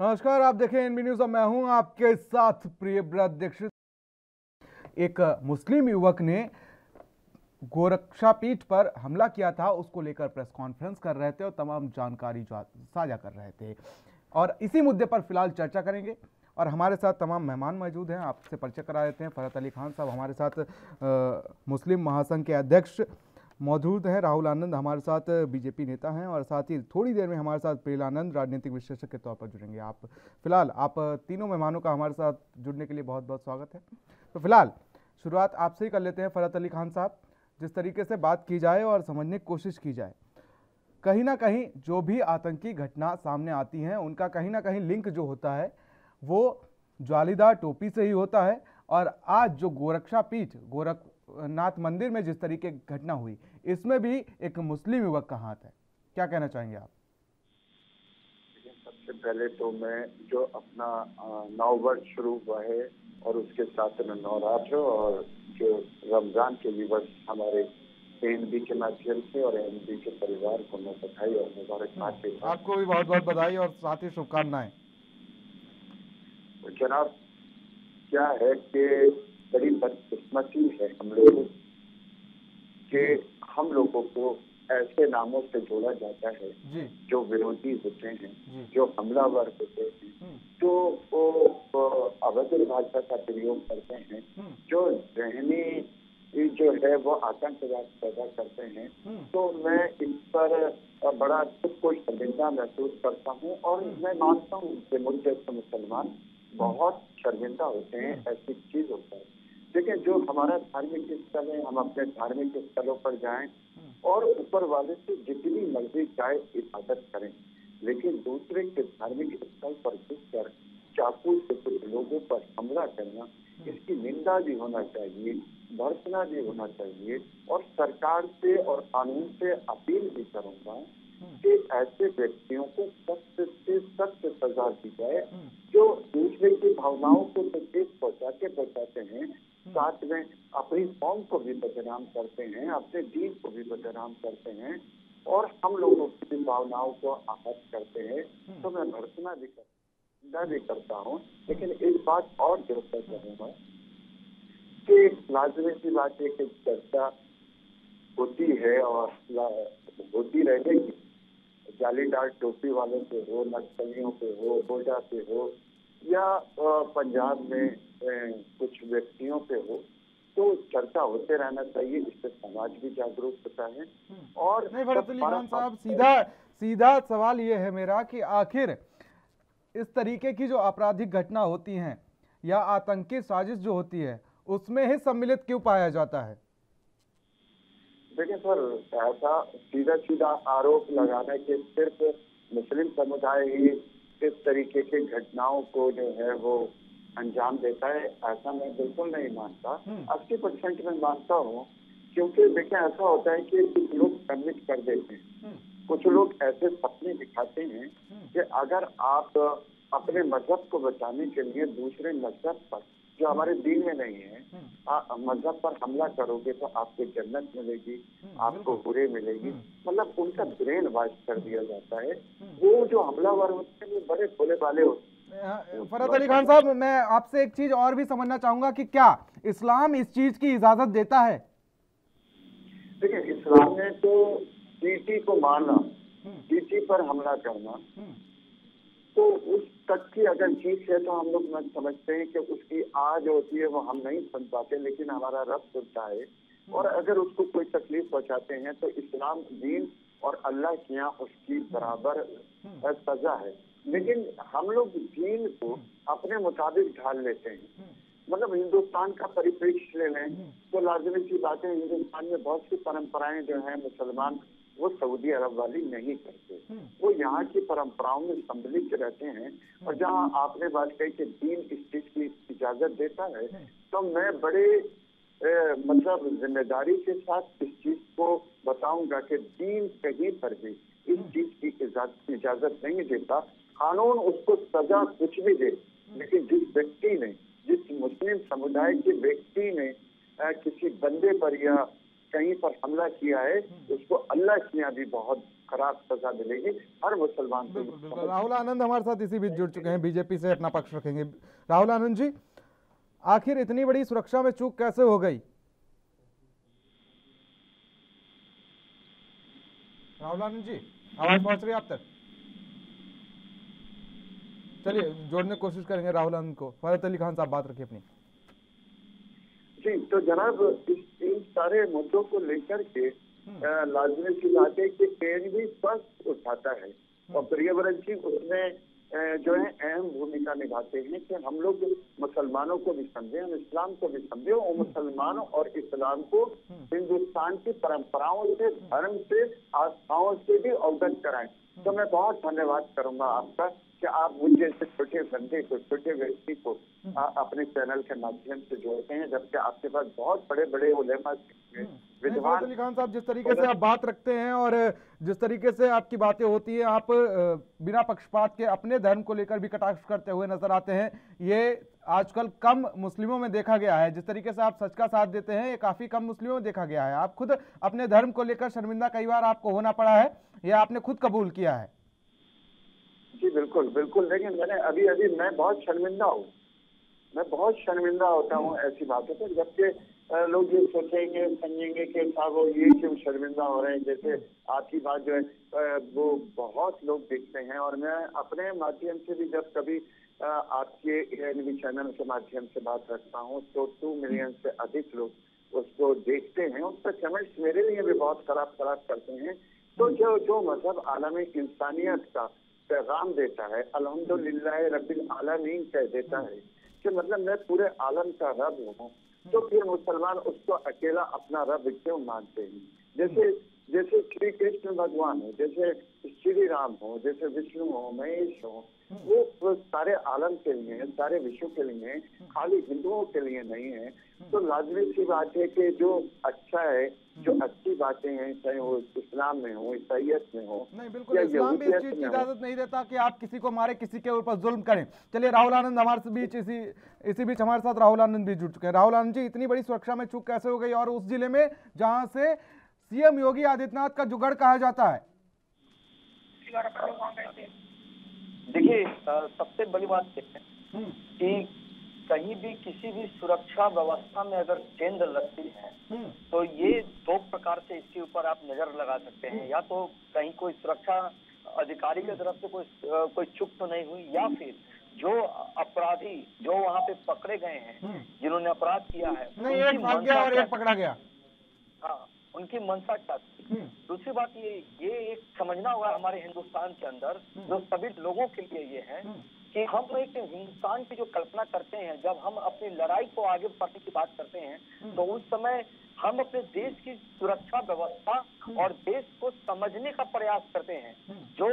नमस्कार आप देखें एनबी न्यूज़ और मैं हूँ आपके साथ प्रिय व्रत दीक्षित एक मुस्लिम युवक ने गोरक्षा पीठ पर हमला किया था उसको लेकर प्रेस कॉन्फ्रेंस कर रहे थे और तमाम जानकारी साझा कर रहे थे। और इसी मुद्दे पर फ़िलहाल चर्चा करेंगे और हमारे साथ तमाम मेहमान मौजूद हैं आपसे परिचय करा देते हैं। फरत अली खान साहब हमारे साथ आ, मुस्लिम महासंघ के अध्यक्ष मौजूद हैं राहुल आनंद, हमारे साथ बीजेपी नेता हैं और साथ ही थोड़ी देर में हमारे साथ प्रियल आनंद, राजनीतिक विश्लेषक के तौर पर जुड़ेंगे आप। फ़िलहाल आप तीनों मेहमानों का हमारे साथ जुड़ने के लिए बहुत बहुत स्वागत है। तो फ़िलहाल शुरुआत आपसे ही कर लेते हैं फरत अली खान साहब। जिस तरीके से बात की जाए और समझने की कोशिश की जाए, कहीं ना कहीं जो भी आतंकी घटना सामने आती हैं, उनका कहीं ना कहीं लिंक जो होता है, वो ज्वालीदार टोपी से ही होता है। और आज जो गोरक्षा पीठ, गोरख नाथ मंदिर में जिस तरीके की घटना हुई इसमें भी एक मुस्लिम युवक का हाथ है। क्या कहना चाहेंगे आप? सबसे पहले तो मैं जो अपना नौ वर्ष शुरू हुआ है और उसके साथ में नवरात्र और जो रमज़ान के दिवस हमारे एनबी के माध्यम से और एनबी के परिवार को मैं बधाई और मुबारकबाद देता आपको भी बहुत बहुत बधाई और साथ ही शुभकामनाएँ। जनाब क्या है कि बड़ी बदकिस्मती है हम लोगों के हम लोगों को ऐसे नामों से जोड़ा जाता है जो विरोधी होते हैं जो हमलावर होते हैं हम्म। जो वो अभद्र भाषा का प्रयोग करते हैं हम्म। जो रहनी जो है वो आतंकवाद पैदा करते हैं हम्म। तो मैं इस पर बड़ा खुद को शर्मिंदा महसूस करता हूँ और मैं मानता हूँ कि से मुसलमान बहुत शर्मिंदा होते हैं ऐसी चीज़ होता है देखिए, जो हमारा धार्मिक स्थल है, हम अपने धार्मिक स्थलों पर जाएँ और ऊपर वाले से जितनी मर्ज़ी चाहे इबादत करें। लेकिन दूसरे के धार्मिक स्थल पर घुसकर चाकू से कुछ लोगों पर हमला करना, इसकी निंदा भी होना चाहिए, भर्सना भी होना चाहिए और सरकार से और कानून से अपील भी करूँगा कि ऐसे व्यक्तियों को सख्त से सख्त सजा दी जाए, जो दूसरे की भावनाओं को तकलीफ़ पहुंचाते बचाते हैं साथ में अपनी कौम को भी बदनाम करते हैं अपने दीन को भी बदनाम करते हैं और हम लोगों की भावनाओं को आहत करते हैं। तो मैं भर्सना भी करता भी करता हूँ। लेकिन एक बात और जोड़कर कहूँगा कि लाजमी की बात है कि चर्चा होती है और होती रहेगी। जालीदार टोपी वालों पे हो नक्सलियों पे हो गोजा पे हो या पंजाब में कुछ व्यक्तियों पे हो तो चर्चा होते रहना चाहिए इससे समाज भी जागरूक होता है हम्म। और नहीं भरत अली खान साहब सीधा सीधा सवाल ये है मेरा कि आखिर इस तरीके की जो आपराधिक घटना होती हैं या आतंकी साजिश जो होती है उसमें ही सम्मिलित क्यों पाया जाता है देखिए सर ऐसा सीधा सीधा आरोप लगाने के सिर्फ़ मुस्लिम समुदाय ही इस तरीके के घटनाओं को जो है वो अंजाम देता है ऐसा मैं बिल्कुल नहीं मानता हम्म। अस्सी परसेंट में मानता हूँ क्योंकि देखिए ऐसा होता है कि कुछ लोग कमिट कर देते हैं हम्म। कुछ लोग ऐसे सपने दिखाते हैं हम्म। कि अगर आप अपने मज़हब को बचाने के लिए दूसरे मज़हब पर जो हमारे दिन में नहीं है। मज़हब पर हमला करोगे तो आपको जन्नत मिलेगी हम्म, आपको बुरे मिलेगी। हम्म। मतलब उनका ब्रेन वॉश कर दिया जाता है। वो जो हमलावर होते हैं वो बड़े भोले वाले होते हैं। फरत अली खान साहब मैं आपसे एक चीज़ और भी समझना चाहूँगा कि क्या इस्लाम इस चीज़ की इजाज़त देता है? देखिए इस्लाम ने तो चीटी को मारना चीटी पर हमला करना। तो उस तक की अगर जीत है तो हम लोग मत समझते हैं कि उसकी आज होती है, वो हम नहीं सुन पाते, लेकिन हमारा रब सुनता है। और अगर उसको कोई तकलीफ़ पहुंचाते हैं तो इस्लाम दीन और अल्लाह के यहाँ उसकी बराबर सजा है। लेकिन हम लोग दीन को अपने मुताबिक ढाल लेते हैं। मतलब हिंदुस्तान का परिप्रेक्ष्य ले लें तो लाजमी सी बात हिंदुस्तान में बहुत सी परंपराएँ जो है, मुसलमान वो सऊदी अरब वाली नहीं करते हम्म। वो यहाँ की परंपराओं में सम्मिलित रहते हैं और हम्म। जहाँ आपने बात कही कि दीन इस चीज़ की इजाज़त देता है हम्म। तो मैं बड़े ए, मतलब ज़िम्मेदारी के साथ इस चीज़ को बताऊँगा कि दीन कहीं पर भी इस चीज़ की इजाज़त नहीं देता कानून उसको सजा कुछ भी दे लेकिन जिस व्यक्ति ने जिस मुस्लिम समुदाय के व्यक्ति ने किसी बंदे पर या कहीं पर हमला किया है हम्म। उसको अल्लाह के यहाँ भी बहुत खराब सजा मिलेगी हर मुसलमान को राहुल आनंद हमारे साथ इसी बीच जुड़ चुके हैं बीजेपी से अपना पक्ष रखेंगे। राहुल आनंद जी आखिर इतनी बड़ी सुरक्षा में चूक कैसे हो गई? राहुल आनंद जी आवाज़ पहुँच रही है आप तक? चलिए जोड़ने की कोशिश करेंगे राहुल आनंद को। फरत अली खान साहब बात रखिए अपनी। जी तो जनाब इन सारे मुद्दों को लेकर के हम्म। लाजमी है कि भी स्पष्ट उठाता है हम्म। और प्रियवरन जी उसमें जो है अहम भूमिका निभाते हैं कि हम लोग मुसलमानों को भी समझे हम इस्लाम को भी समझे और मुसलमानों और इस्लाम को हिंदुस्तान की परंपराओं से धर्म से आस्थाओं से भी अवगत कराएँ। तो मैं बहुत धन्यवाद करूँगा आपका। कि आप मुझ जैसे छोटे बंदे को छोटे व्यक्ति को आ, अपने चैनल के माध्यम से जोड़ते हैं जबकि आपके पास बहुत बड़े बड़े उलेमा विद्वान अली खान साहब जिस तरीके से आप बात रखते हैं और जिस तरीके से आपकी बातें होती हैं आप बिना पक्षपात के अपने धर्म को लेकर भी कटाक्ष करते हुए नज़र आते हैं। ये आजकल कम मुस्लिमों में देखा गया है। जिस तरीके से आप सच का साथ देते हैं ये काफ़ी कम मुस्लिमों में देखा गया है। आप खुद अपने धर्म को लेकर शर्मिंदा कई बार आपको होना पड़ा है ये आपने खुद कबूल किया है। जी, बिल्कुल बिल्कुल। लेकिन मैंने अभी अभी मैं बहुत शर्मिंदा हूँ। मैं बहुत शर्मिंदा होता हूँ ऐसी बातों पर जबकि लोग ये सोचेंगे, समझेंगे कि साहब वो ये क्यों शर्मिंदा हो रहे हैं? जैसे आपकी बात जो है वो बहुत लोग देखते हैं और मैं अपने माध्यम से भी जब कभी आपके एनवी चैनल के माध्यम से बात रखता हूँ तो टू मिलियन से अधिक लोग उसको देखते हैं। उस पर कमेंट्स मेरे लिए भी बहुत खराब खराब करते हैं। तो जो जो मज़हब आलमी इंसानियत का पैगाम देता है, अल्हम्दुलिल्लाह रबिल आलमीन कह देता है कि मतलब मैं पूरे आलम का रब हूँ तो फिर मुसलमान उसको अकेला अपना रब क्यों मानते हैं? जैसे जैसे श्री कृष्ण भगवान हो, जैसे श्री राम हो, जैसे विष्णु हो, महेश हो, वो सारे आलम के लिए सारे विश्व के लिए खाली हिंदुओं के लिए नहीं है तो लाजमी सी बात है कि जो अच्छा है जो अच्छी बातें हैं चाहे वो इस्लाम में हो ईसाइत में हो नहीं बिल्कुल इस्लाम भी इस चीज़ की इजाज़त नहीं देता कि आप किसी को मारे किसी के ऊपर जुल्म करें। चलिए राहुल आनंद हमारे बीच इसी इसी बीच हमारे साथ राहुल आनंद भी जुड़ चुके हैं। राहुल आनंद जी इतनी बड़ी सुरक्षा में चूक कैसे हो गई और उस ज़िले में जहाँ से सीएम योगी आदित्यनाथ का जुगड़ कहा जाता है? देखिए सबसे बड़ी बात है हम्म। कि कहीं भी किसी भी सुरक्षा व्यवस्था में अगर केंद्र लगती है हम्म। तो ये दो प्रकार से इसके ऊपर आप नज़र लगा सकते हैं या तो कहीं कोई सुरक्षा अधिकारी की तरफ़ से कोई कोई चुप तो नहीं हुई या फिर जो अपराधी जो वहाँ पे पकड़े गए हैं हम्म। जिन्होंने अपराध किया है नहीं एक भाग गया और एक पकड़ा गया हाँ उनकी मंशा क्या थी हम्म। दूसरी बात ये ये एक समझना होगा हमारे हिंदुस्तान के अंदर जो सभी लोगों के लिए ये है कि हम एक हिंदुस्तान की जो कल्पना करते हैं जब हम अपनी लड़ाई को आगे बढ़ने की बात करते हैं हम्म। तो उस समय हम अपने देश की सुरक्षा व्यवस्था हम्म। और देश को समझने का प्रयास करते हैं हम्म। जो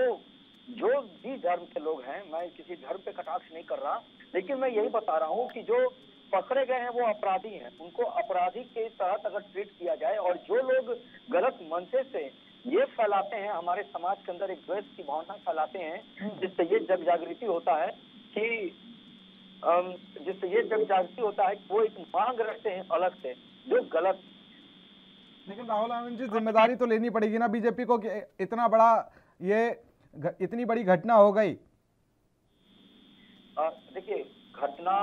जो भी धर्म के लोग हैं मैं किसी धर्म पे कटाक्ष नहीं कर रहा लेकिन मैं यही बता रहा हूँ कि जो पकड़े गए हैं वो अपराधी हैं उनको अपराधी के तहत अगर ट्रीट किया जाए और जो लोग गलत मनसे से ये फैलाते हैं हमारे समाज के अंदर एक द्वेष की भावना फैलाते हैं। जिससे ये जग जागृति होता है कि जिससे ये जग जागृति होता है वो एक मांग रखते हैं अलग से जो गलत लेकिन राहुल आनंद जी ज़िम्मेदारी तो लेनी पड़ेगी ना बीजेपी को कि इतना बड़ा ये इतनी बड़ी घटना हो गई देखिए घटना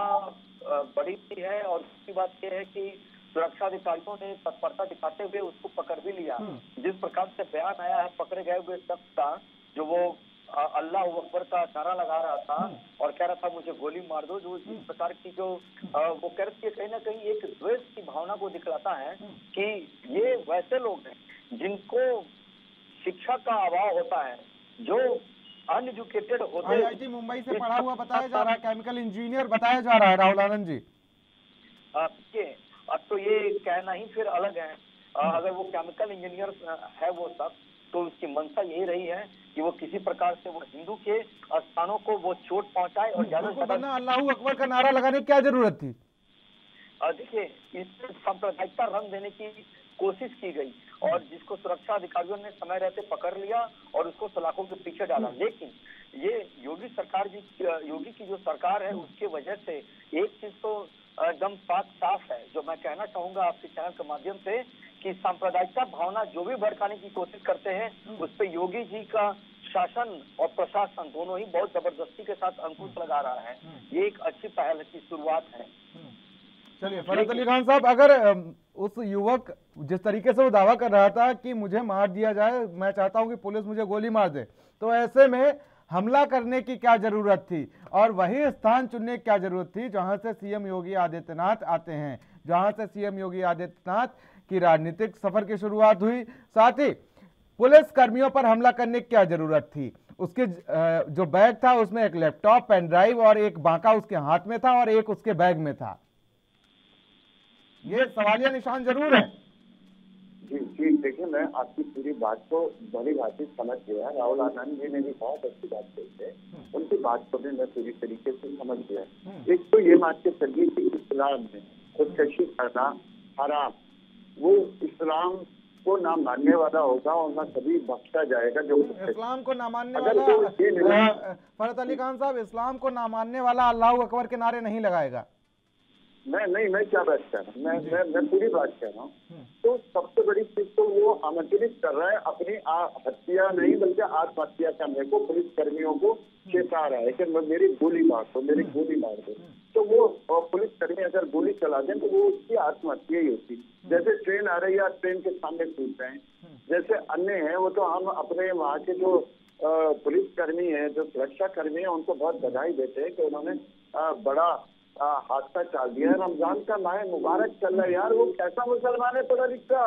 बड़ी है और दूसरी बात यह है कि सुरक्षा अधिकारियों ने तत्परता दिखाते हुए उसको पकड़ भी लिया हम्म। जिस प्रकार से बयान आया है पकड़े गए हुए शख्स का जो वो अल्लाह अकबर का नारा लगा रहा था हम्म। और कह रहा था मुझे गोली मार दो जो इस हम्म। प्रकार की जो वो कह रही थे कहीं ना कहीं एक द्वेष की भावना को दिखलाता है कि ये वैसे लोग हैं जिनको शिक्षा का अभाव होता है जो अनएजुकेटेड होते हैं मुंबई से पढ़ा हुआ बताया जा रहा है केमिकल इंजीनियर बताया जा रहा है राहुल आनंद जी अब तो ये कहना ही फिर अलग है। अगर वो केमिकल इंजीनियर है वो सब तो उसकी मंशा यही रही है कि वो किसी प्रकार से वो हिंदू के स्थानों को वो चोट पहुँचाए और ज़्यादा अल्लाह अकबर का नारा लगाने की क्या ज़रूरत थी? देखिए इस सांप्रदायिकता रंग देने की कोशिश की गई और जिसको सुरक्षा अधिकारियों ने समय रहते पकड़ लिया और उसको सलाखों के पीछे डाला। लेकिन ये योगी सरकार जी योगी की जो सरकार है उसके वजह से एक चीज़ तो एकदम साफ़ साफ़ है। जो मैं कहना चाहूँगा आपके चैनल के माध्यम से कि सांप्रदायिकता भावना जो भी भड़काने की कोशिश करते हैं उस पर योगी जी का शासन और प्रशासन दोनों ही बहुत ज़बरदस्ती के साथ अंकुश लगा रहा है। ये एक अच्छी पहल की शुरुआत है। चलिए फरत अली खान साहब अगर उस युवक जिस तरीके से वो दावा कर रहा था कि मुझे मार दिया जाए मैं चाहता हूँ कि पुलिस मुझे गोली मार दे तो ऐसे में हमला करने की क्या ज़रूरत थी? और वही स्थान चुनने की क्या ज़रूरत थी, जहाँ से सीएम योगी आदित्यनाथ आते हैं, जहाँ से सीएम योगी आदित्यनाथ की राजनीतिक सफ़र की शुरुआत हुई। साथ ही पुलिस कर्मियों पर हमला करने की क्या ज़रूरत थी? उसके जो बैग था, उसमें एक लैपटॉप, पेन ड्राइव और एक बांका उसके हाथ में था और एक उसके बैग में था। ये सवालिया निशान ज़रूर है। जी जी देखिए मैं आपकी पूरी बात को बड़ी बात समझ गया। राहुल आनंद जी ने भी बहुत अच्छी बात कही है। हम्म। उनकी बात को भी मैं पूरी तरीके से समझ गया। हम्म। एक तो ये बात के चलिए कि इस्लाम में खुदकशी करना हराम वो इस्लाम को ना मानने वाला होगा और ना कभी बख्शा जाएगा जो इस्लाम को ना मानने वाला फरत अली खान साहब इस्लाम को ना मानने वाला अल्लाह अकबर के नारे नहीं लगाएगा। मैं नहीं मैं क्या बात कर रहा हूँ? मैं मैं मैं पूरी बात कर रहा हूँ। हम्म। तो सबसे बड़ी चीज़ तो वो आमंत्रित कर रहा है अपनी हत्या नहीं बल्कि आत्महत्या करने को पुलिस कर्मियों को चेता रहा है कि मेरी गोली मार दो मेरी हम्म। गोली मार दो। हम्म। तो वो पुलिस कर्मी अगर गोली चला दें तो वो उसकी आत्महत्या ही होती। जैसे ट्रेन आ रही है ट्रेन के सामने टूट रहे हैं। जैसे अन्य है वो तो हम अपने वहाँ के जो पुलिस कर्मी है जो सुरक्षा कर्मी है उनको बहुत बधाई देते हैं कि उन्होंने बड़ा हादसा चाल दिया रमज़ान का माह मुबारक चल रहा है। यार, वो कैसा मुसलमान है पढ़ा लिखा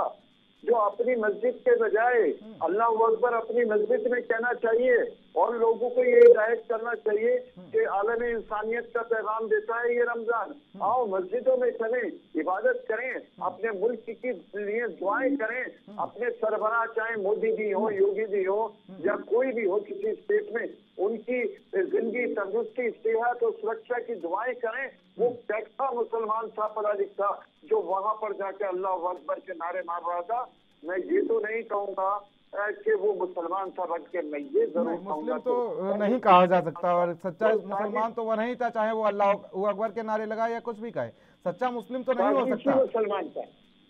जो अपनी मस्जिद के बजाय अल्लाह अकबर अपनी मस्जिद में कहना चाहिए और लोगों को ये हिदायत करना चाहिए कि आलम इंसानियत का पैगाम देता है ये रमज़ान। आओ मस्जिदों में चले, इबादत करें, अपने मुल्क की लिए दुआएँ करें, अपने सरबराह चाहे मोदी जी हो, योगी जी हो, या कोई भी हो किसी स्टेट में, उनकी ज़िंदगी तंदुरुस्ती, सेहत और सुरक्षा की दुआएँ करें वो कैसा मुसलमान था पढ़ा लिखा जो वहाँ पर जाके अल्लाह अकबर के नारे मार रहा था। मैं ये तो नहीं कहूँगा कि वो मुसलमान था बन के मैं ये ज़रूर मुस्लिम तो नहीं कहा जा सकता और सच्चा मुसलमान तो वह नहीं था चाहे वो अल्लाह अकबर के नारे लगाए या कुछ भी कहे। सच्चा मुस्लिम तो नहीं हो सकता। मुसलमान था।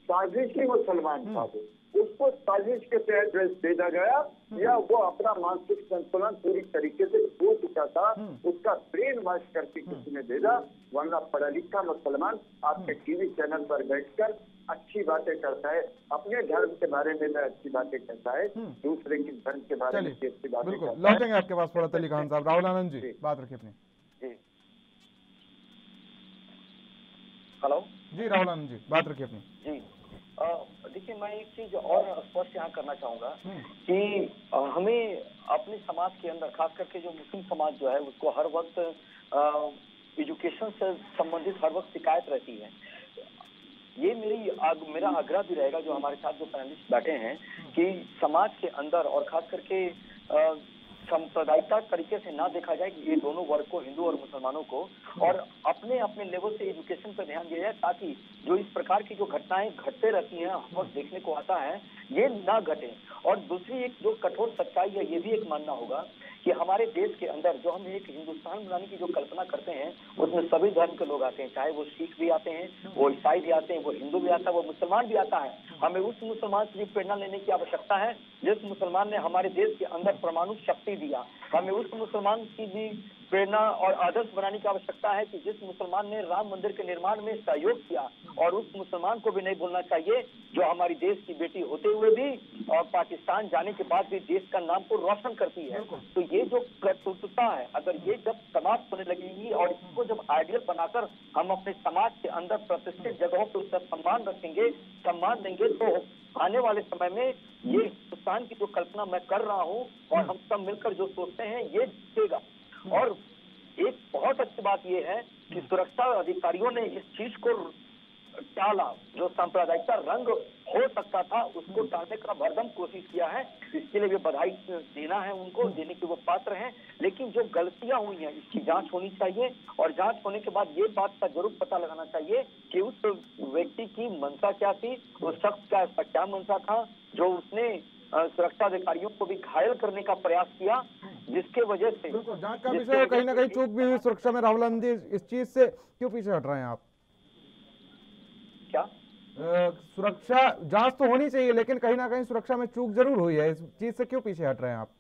साजिशी मुसलमान था वो। उसको साजिश के तहत भेजा गया हम्म। या वो अपना मानसिक संतुलन पूरी तरीके से खो चुका था हम्म। उसका ब्रेन वॉश करके हम्म। किसी ने भेजा। वरना पढ़ा लिखा मुसलमान आपके टीवी चैनल पर बैठकर अच्छी बातें करता है। अपने धर्म के बारे में मैं अच्छी बातें करता है। दूसरे की धर्म के बारे में अच्छी बातें लौटेंगे आपके पास फौरत अली खान साहब। राहुल आनंद जी बात रखिए अपनी। हेलो। जी राहुल आनंद जी बात रखिए अपनी। जी। देखिए मैं एक चीज़ और स्पष्ट यहाँ करना चाहूँगा हम्म। कि हमें अपने समाज के अंदर खास करके जो मुस्लिम समाज जो है उसको हर वक्त एजुकेशन से संबंधित हर वक्त शिकायत रहती है ये मेरी आग, मेरा आग्रह भी रहेगा जो हमारे साथ जो पैनलिस्ट बैठे हैं हम्म। कि समाज के अंदर और खास करके सांप्रदायिकता तरीके से ना देखा जाए कि ये दोनों वर्ग को, हिंदू और मुसलमानों को, और अपने अपने लेवल से एजुकेशन पर ध्यान दिया जाए ताकि जो इस प्रकार की जो घटनाएँ घटते रहती हैं हम वक्त देखने को आता है, ये ना घटे। और दूसरी एक जो कठोर सच्चाई है, ये भी एक मानना होगा कि हमारे देश के अंदर जो हम एक हिंदुस्तान बनाने की जो कल्पना करते हैं, उसमें सभी धर्म के लोग आते हैं। चाहे वो सिख भी आते हैं, वो ईसाई भी आते हैं, वो हिंदू भी आता है, वो मुसलमान भी आता है। हमें उस मुसलमान से भी प्रेरणा लेने की आवश्यकता है, जिस मुसलमान ने हमारे देश के अंदर परमाणु शक्ति दिया। हमें उस मुसलमान की भी प्रेरणा और आदर्श बनाने की आवश्यकता है कि जिस मुसलमान ने राम मंदिर के निर्माण में सहयोग किया और उस मुसलमान को भी नहीं भूलना चाहिए जो हमारी देश की बेटी होते हुए भी और पाकिस्तान जाने के बाद भी देश का नाम को रोशन करती है। तो ये जो कर्तृत्वता है अगर ये जब समाप्त होने लगेगी और इसको जब आइडियल बनाकर हम अपने समाज के अंदर प्रतिष्ठित जगहों पर उसका सम्मान रखेंगे सम्मान देंगे तो आने वाले समय में ये हिंदुस्तान की जो कल्पना मैं कर रहा हूँ और हम सब मिलकर जो सोचते हैं, ये जीतेगा और एक बहुत अच्छी बात यह है कि सुरक्षा अधिकारियों ने इस चीज़ को टाला, जो सांप्रदायिकता, रंग हो सकता था उसको टालने का भरदम कोशिश किया है। इसके लिए भी बधाई देना है उनको देने के वो पात्र हैं। लेकिन जो गलतियाँ हुई हैं इसकी जाँच होनी चाहिए। और जाँच होने के बाद ये बात का ज़रूर पता लगाना चाहिए कि उस व्यक्ति की मंशा क्या थी उस शख्स का क्या मंशा था जो उसने सुरक्षा अधिकारियों को भी घायल करने का प्रयास किया जिसके वजह से जाँच का विषय कहीं ना कहीं चूक भी हुई सुरक्षा में राहुल गांधी इस चीज़ से क्यों पीछे हट रहे हैं आप? सुरक्षा जाँच तो होनी चाहिए लेकिन कहीं ना कहीं सुरक्षा में चूक ज़रूर हुई है। इस चीज़ से क्यों पीछे हट रहे हैं आप?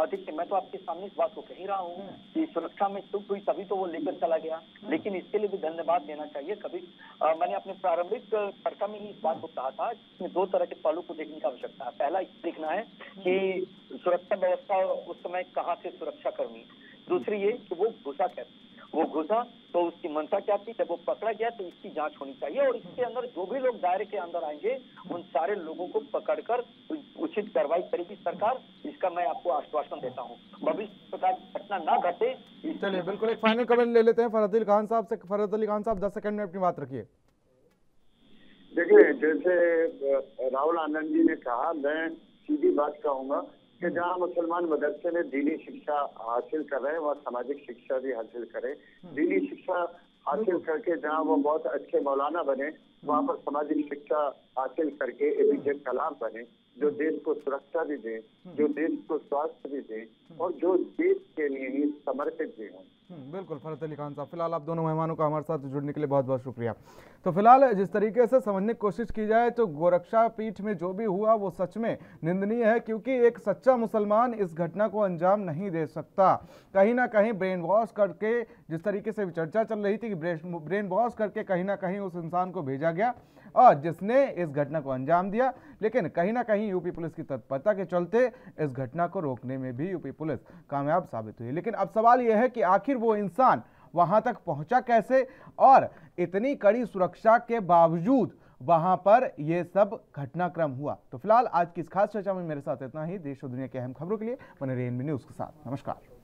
देखिए मैं तो आपके सामने इस बात को कह रहा हूँ कि सुरक्षा में चुप हुई तभी तो वो लेकर चला गया। लेकिन इसके लिए भी धन्यवाद देना चाहिए। कभी आ, मैंने अपने प्रारंभिक चर्चा में ही इस बात को कहा था इसमें दो तरह के पहलू को देखने की आवश्यकता है। पहला देखना है कि सुरक्षा व्यवस्था उस समय कहाँ से सुरक्षा कर्मी दूसरी ये कि वो घुसा कैसे। वो घुसा तो उसकी मंशा क्या थी? जब वो पकड़ा गया तो इसकी जाँच होनी चाहिए और इसके अंदर जो भी लोग दायरे के अंदर आएँगे उन सारे लोगों को पकड़कर उचित कार्रवाई करेगी सरकार। इसका मैं आपको आश्वासन देता हूँ। भविष्य प्रकार घटना ना घटे। चलिए बिल्कुल एक फाइनल कमेंट ले लेते हैं। फरहद अली खान साहब से फरहद अली खान साहब दस सेकंड में अपनी बात रखिए। देखिए जैसे राहुल आनंद जी ने कहा मैं सीधी बात कहूँगा कि जहाँ मुसलमान मदरसे में दीनी शिक्षा हासिल कर रहे हैं वहाँ सामाजिक शिक्षा भी हासिल करें। हम्म। दीनी शिक्षा हासिल करके जहाँ वो बहुत अच्छे मौलाना बने वहाँ पर सामाजिक शिक्षा हासिल करके एपीजे कलाम बने जो देश को सुरक्षा भी दे हम्म। जो देश को स्वास्थ्य भी दे हम्म। और जो देश के लिए ही समर्पित भी हों। हम्म, बिल्कुल फरत अली खान साहब। फ़िलहाल आप दोनों मेहमानों का हमारे साथ जुड़ने के लिए बहुत बहुत शुक्रिया। तो फ़िलहाल जिस तरीके से समझने की कोशिश की जाए तो गोरक्षा पीठ में जो भी हुआ, वो सच में निंदनीय है, क्योंकि एक सच्चा मुसलमान इस घटना को अंजाम नहीं दे सकता। कहीं ना कहीं ब्रेन वॉश करके, जिस तरीके से चर्चा चल रही थी कि ब्रेन वॉश करके कहीं ना कहीं उस इंसान को भेजा गया, और जिसने इस घटना को अंजाम दिया, लेकिन कहीं ना कहीं यूपी पुलिस की तत्परता के चलते इस घटना को रोकने में भी यूपी पुलिस कामयाब साबित हुई। लेकिन अब सवाल यह है कि आखिर वो इंसान वहाँ तक पहुँचा कैसे? और इतनी कड़ी सुरक्षा के बावजूद वहाँ पर यह सब घटनाक्रम हुआ। तो फ़िलहाल आज की इस खास चर्चा में मेरे साथ इतना ही। देश और दुनिया की अहम खबरों के लिए बने रेन न्यूज़ के साथ। नमस्कार।